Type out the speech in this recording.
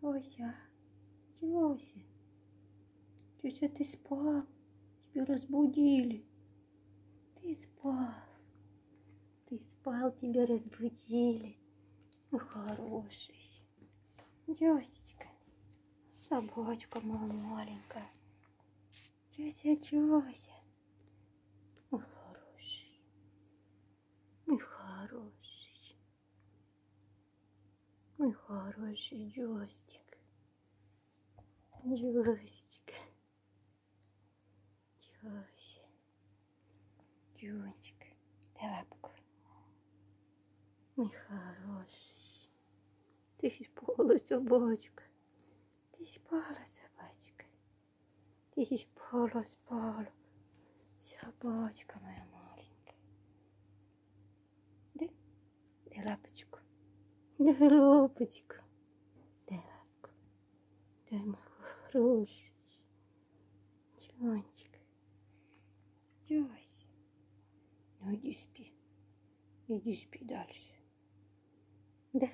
Тёся, Тёся, Тёся, ты спал? Тебя разбудили. Ты спал. Ты спал, тебя разбудили. Ну, хороший. Тёсечка, собачка моя маленькая. Тёся, Тёся. Мой хороший. Мой хороший. Мой хороший Джостик. Джосечка. Джося. Джончик. Дай лапку. Мой хороший. Ты спала, собачка. Ты спала, собачка. Ты спала, спала. Собачка моя маленькая. Дай, дай лапочку. Дай лапочку. Дай лапку. Дай мой хороший. Чончик. Тёсь. Ну иди спи. Иди спи дальше. Да.